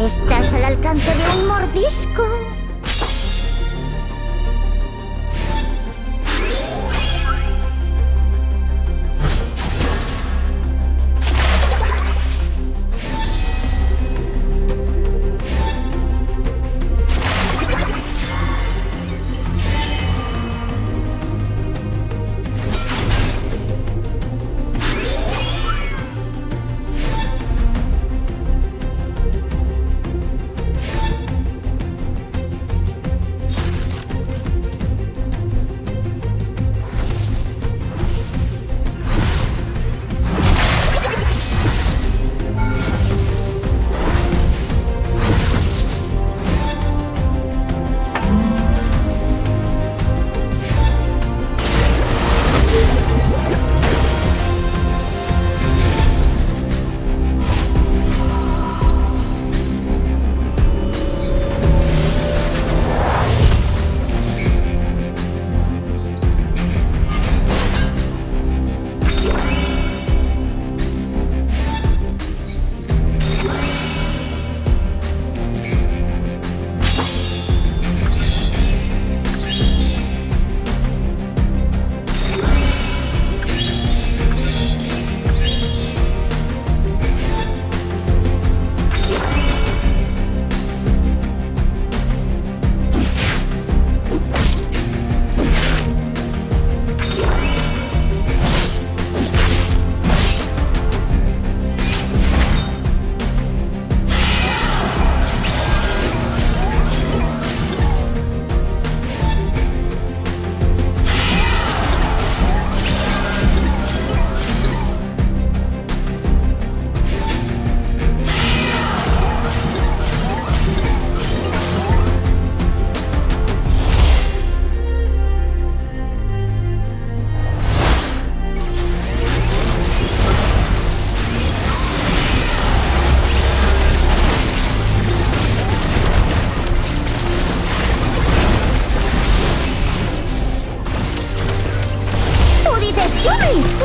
Estás al alcance de un mordisco.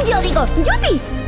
Yo digo Yupi.